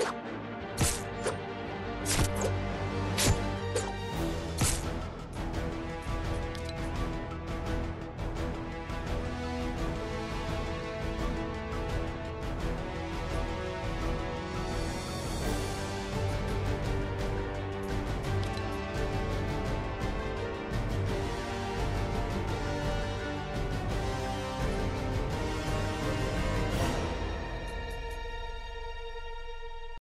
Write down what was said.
you